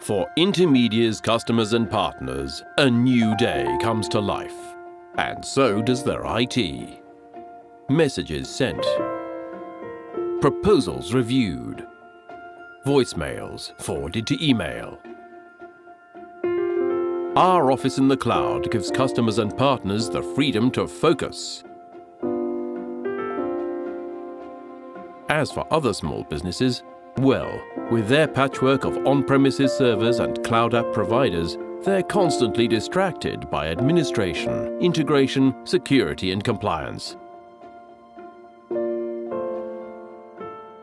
For Intermedia's customers and partners, a new day comes to life. And so does their IT. Messages sent. Proposals reviewed. Voicemails forwarded to email. Our office in the cloud gives customers and partners the freedom to focus. As for other small businesses, well, with their patchwork of on-premises servers and cloud app providers, they're constantly distracted by administration, integration, security and compliance.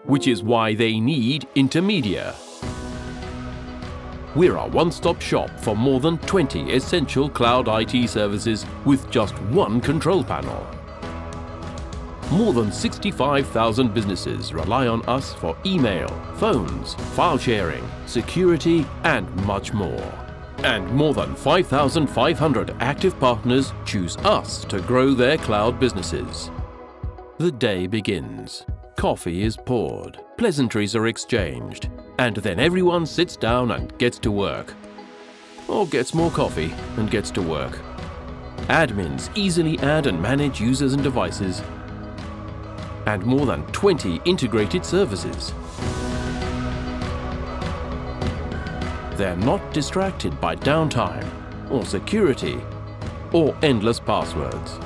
Which is why they need Intermedia. We're a one-stop shop for more than 20 essential cloud IT services with just one control panel. More than 65,000 businesses rely on us for email, phones, file sharing, security and much more. And more than 5,500 active partners choose us to grow their cloud businesses. The day begins. Coffee is poured, pleasantries are exchanged, and then everyone sits down and gets to work. Or gets more coffee and gets to work. Admins easily add and manage users and devices and more than 20 integrated services. They're not distracted by downtime or security or endless passwords.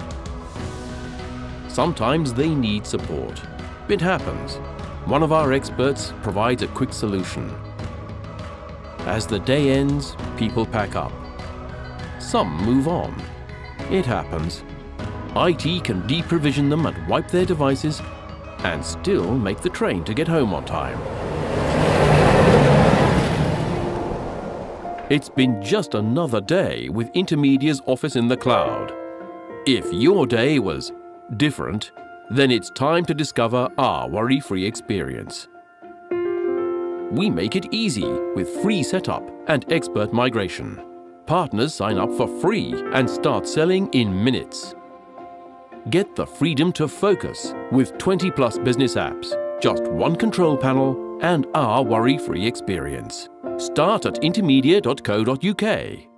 Sometimes they need support. It happens. One of our experts provides a quick solution. As the day ends, people pack up. Some move on. It happens. IT can deprovision them and wipe their devices and still make the train to get home on time. It's been just another day with Intermedia's office in the cloud. If your day was different, then it's time to discover our worry-free experience. We make it easy with free setup and expert migration. Partners sign up for free and start selling in minutes. Get the freedom to focus with 20 plus business apps, just one control panel and our worry-free experience. Start at intermedia.co.uk.